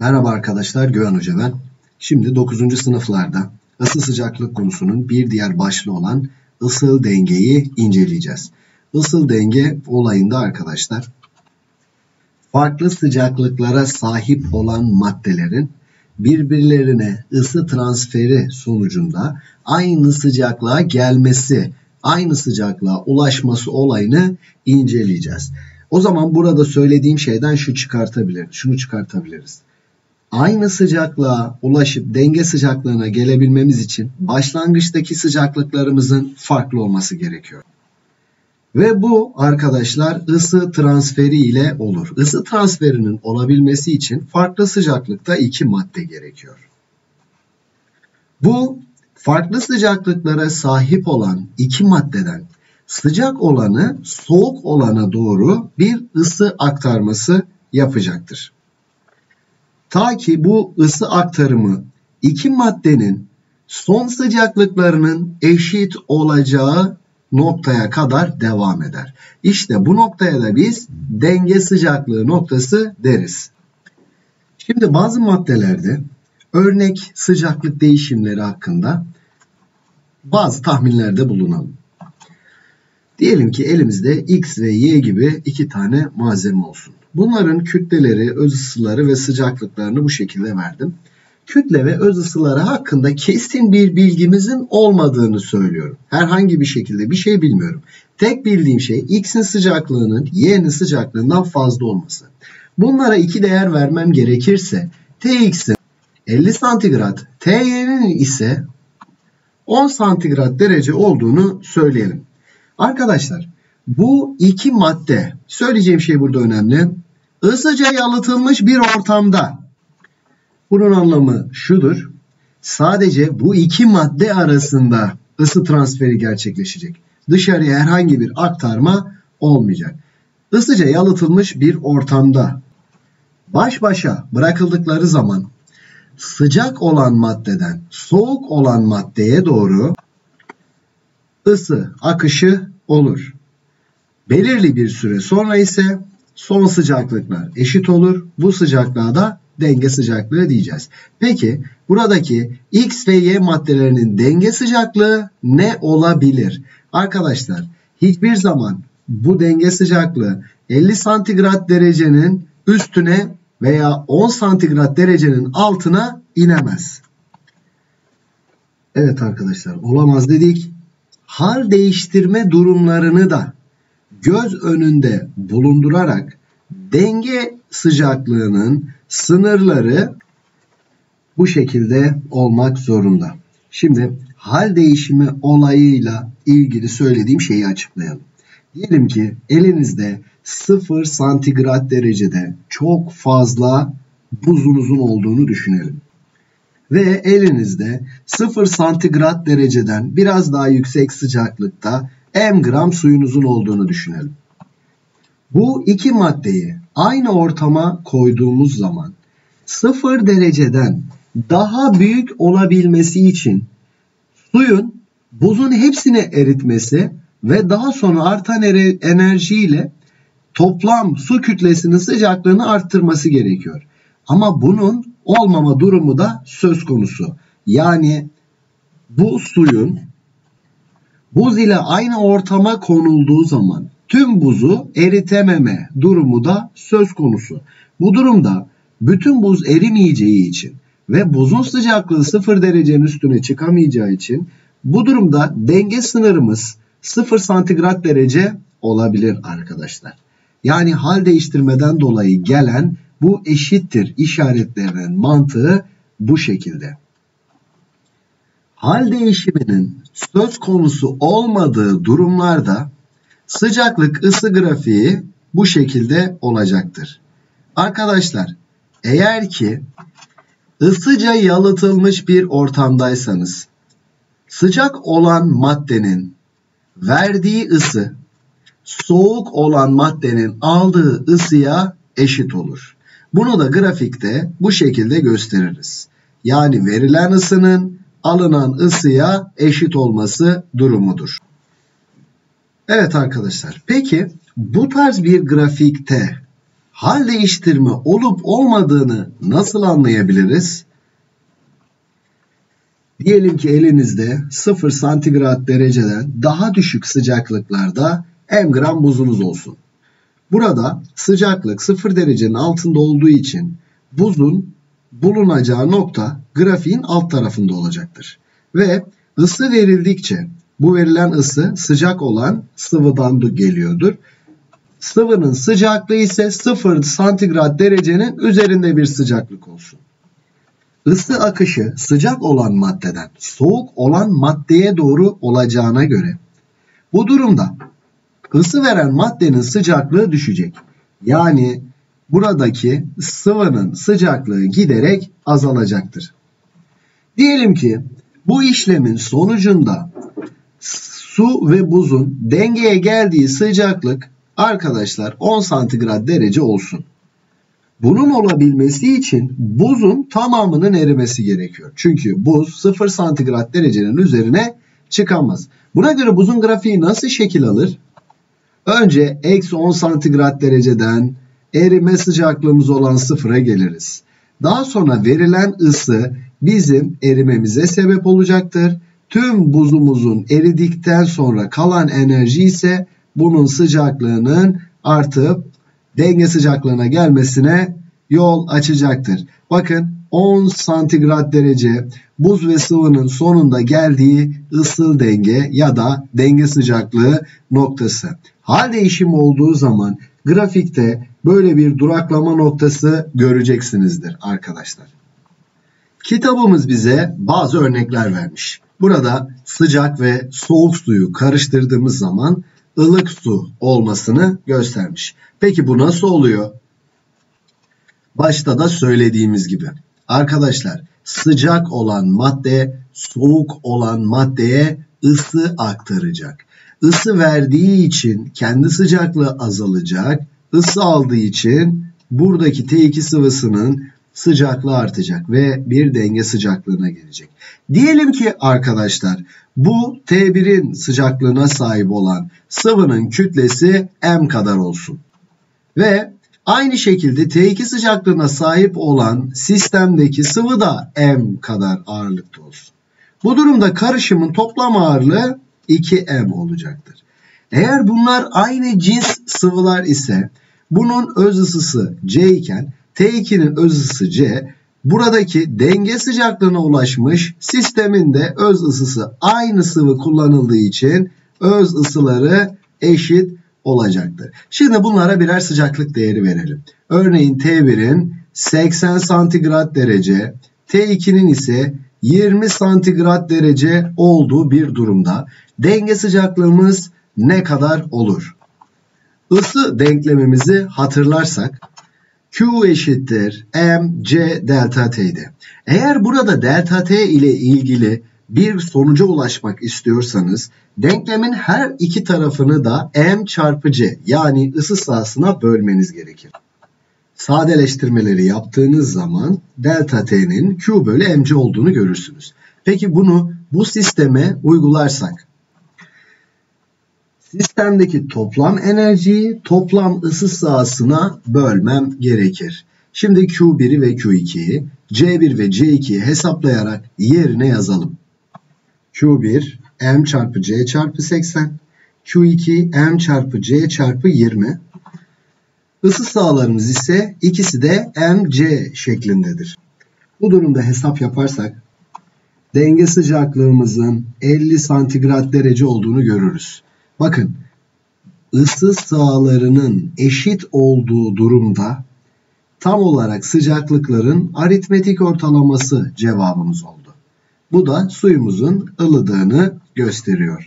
Merhaba arkadaşlar, Güven Hoca ben. Şimdi 9. sınıflarda ısı sıcaklık konusunun bir diğer başlığı olan ısıl dengeyi inceleyeceğiz. Isıl denge olayında arkadaşlar farklı sıcaklıklara sahip olan maddelerin birbirlerine ısı transferi sonucunda aynı sıcaklığa gelmesi, aynı sıcaklığa ulaşması olayını inceleyeceğiz. O zaman burada söylediğim şeyden şu çıkartabilir, şunu çıkartabiliriz aynı sıcaklığa ulaşıp denge sıcaklığına gelebilmemiz için başlangıçtaki sıcaklıklarımızın farklı olması gerekiyor. Ve bu arkadaşlar ısı transferi ile olur. Isı transferinin olabilmesi için farklı sıcaklıkta iki madde gerekiyor. Bu farklı sıcaklıklara sahip olan iki maddeden sıcak olanı soğuk olana doğru bir ısı aktarması yapacaktır. Ta ki bu ısı aktarımı iki maddenin son sıcaklıklarının eşit olacağı noktaya kadar devam eder. İşte bu noktaya da biz denge sıcaklığı noktası deriz. Şimdi bazı maddelerde örnek sıcaklık değişimleri hakkında bazı tahminlerde bulunalım. Diyelim ki elimizde X ve Y gibi iki tane malzeme olsun. Bunların kütleleri, öz ısıları ve sıcaklıklarını bu şekilde verdim. Kütle ve öz ısıları hakkında kesin bir bilgimizin olmadığını söylüyorum. Herhangi bir şekilde bir şey bilmiyorum. Tek bildiğim şey X'in sıcaklığının Y'nin sıcaklığından fazla olması. Bunlara iki değer vermem gerekirse Tx'in 50 santigrat, Ty'nin ise 10 santigrat derece olduğunu söyleyelim. Arkadaşlar bu iki madde söyleyeceğim şey burada önemli ısıca yalıtılmış bir ortamda. Bunun anlamı şudur. Sadece bu iki madde arasında ısı transferi gerçekleşecek. Dışarıya herhangi bir aktarma olmayacak. Isıca yalıtılmış bir ortamda baş başa bırakıldıkları zaman sıcak olan maddeden soğuk olan maddeye doğru ısı akışı olur. Belirli bir süre sonra ise son sıcaklıklar eşit olur. Bu sıcaklığa da denge sıcaklığı diyeceğiz. Peki buradaki X ve Y maddelerinin denge sıcaklığı ne olabilir? Arkadaşlar hiçbir zaman bu denge sıcaklığı 50 santigrat derecenin üstüne veya 10 santigrat derecenin altına inemez. Evet arkadaşlar olamaz dedik. Hal değiştirme durumlarını da göz önünde bulundurarak denge sıcaklığının sınırları bu şekilde olmak zorunda. Şimdi hal değişimi olayıyla ilgili söylediğim şeyi açıklayalım. Diyelim ki elinizde 0 santigrat derecede çok fazla buzunuzun olduğunu düşünelim. Ve elinizde 0 santigrat dereceden biraz daha yüksek sıcaklıkta m gram suyunuzun olduğunu düşünelim. Bu iki maddeyi aynı ortama koyduğumuz zaman 0 dereceden daha büyük olabilmesi için suyun buzun hepsini eritmesi ve daha sonra artan enerjiyle toplam su kütlesinin sıcaklığını arttırması gerekiyor. Ama bunun olmama durumu da söz konusu. Yani bu suyun Buz ile aynı ortama konulduğu zaman tüm buzu eritememe durumu da söz konusu. Bu durumda bütün buz erimeyeceği için ve buzun sıcaklığı 0 derecenin üstüne çıkamayacağı için bu durumda denge sınırımız 0 santigrat derece olabilir arkadaşlar. Yani hal değiştirmeden dolayı gelen bu eşittir işaretlerinin mantığı bu şekilde. Hal değişiminin söz konusu olmadığı durumlarda sıcaklık ısı grafiği bu şekilde olacaktır. Arkadaşlar eğer ki ısıca yalıtılmış bir ortamdaysanız sıcak olan maddenin verdiği ısı soğuk olan maddenin aldığı ısıya eşit olur. Bunu da grafikte bu şekilde gösteririz. Yani verilen ısının alınan ısıya eşit olması durumudur. Evet arkadaşlar peki bu tarz bir grafikte hal değiştirme olup olmadığını nasıl anlayabiliriz? Diyelim ki elinizde 0 santigrat dereceden daha düşük sıcaklıklarda m gram buzunuz olsun. Burada sıcaklık 0 derecenin altında olduğu için buzun bulunacağı nokta grafiğin alt tarafında olacaktır. Ve ısı verildikçe bu verilen ısı sıcak olan sıvıdan geliyordur. Sıvının sıcaklığı ise 0 santigrat derecenin üzerinde bir sıcaklık olsun. Isı akışı sıcak olan maddeden soğuk olan maddeye doğru olacağına göre bu durumda ısı veren maddenin sıcaklığı düşecek. Yani buradaki sıvının sıcaklığı giderek azalacaktır. Diyelim ki bu işlemin sonucunda su ve buzun dengeye geldiği sıcaklık arkadaşlar 10 santigrat derece olsun. Bunun olabilmesi için buzun tamamının erimesi gerekiyor. Çünkü buz 0 santigrat derecenin üzerine çıkamaz. Buna göre buzun grafiği nasıl şekil alır? Önce eksi 10 santigrat dereceden erime sıcaklığımız olan sıfıra geliriz. Daha sonra verilen ısı bizim erimemize sebep olacaktır. Tüm buzumuzun eridikten sonra kalan enerji ise bunun sıcaklığının artıp denge sıcaklığına gelmesine yol açacaktır. Bakın 10 santigrat derece buz ve sıvının sonunda geldiği ısı denge ya da denge sıcaklığı noktası. Hal değişimi olduğu zaman grafikte böyle bir duraklama noktası göreceksinizdir arkadaşlar. Kitabımız bize bazı örnekler vermiş. Burada sıcak ve soğuk suyu karıştırdığımız zaman ılık su olmasını göstermiş. Peki bu nasıl oluyor? Başta da söylediğimiz gibi. Arkadaşlar sıcak olan madde soğuk olan maddeye ısı aktaracak. Isı verdiği için kendi sıcaklığı azalacak. Isı aldığı için buradaki T2 sıvısının sıcaklığı artacak ve bir denge sıcaklığına gelecek. Diyelim ki arkadaşlar bu T1'in sıcaklığına sahip olan sıvının kütlesi M kadar olsun. Ve aynı şekilde T2 sıcaklığına sahip olan sistemdeki sıvı da M kadar ağırlıkta olsun. Bu durumda karışımın toplam ağırlığı 2M olacaktır. Eğer bunlar aynı cins sıvılar ise bunun öz ısısı C iken T2'nin öz ısısı C buradaki denge sıcaklığına ulaşmış sistemin de öz ısısı aynı sıvı kullanıldığı için öz ısıları eşit olacaktır. Şimdi bunlara birer sıcaklık değeri verelim. Örneğin T1'in 80 santigrat derece, T2'nin ise 20 santigrat derece olduğu bir durumda denge sıcaklığımız ne kadar olur? Isı denklemimizi hatırlarsak Q eşittir mc delta t'ydi. Eğer burada delta t ile ilgili bir sonuca ulaşmak istiyorsanız denklemin her iki tarafını da m çarpı c yani ısı sahasına bölmeniz gerekir. Sadeleştirmeleri yaptığınız zaman delta t'nin q bölü mc olduğunu görürsünüz. Peki bunu bu sisteme uygularsak sistemdeki toplam enerjiyi toplam ısı sahasına bölmem gerekir. Şimdi Q1'i ve Q2'yi C1 ve C2'yi hesaplayarak yerine yazalım. Q1 M çarpı C çarpı 80 Q2 M çarpı C çarpı 20 Isı sahalarımız ise ikisi de MC şeklindedir. Bu durumda hesap yaparsak denge sıcaklığımızın 50 santigrat derece olduğunu görürüz. Bakın ısı sahalarının eşit olduğu durumda tam olarak sıcaklıkların aritmetik ortalaması cevabımız oldu. Bu da suyumuzun ılıdığını gösteriyor.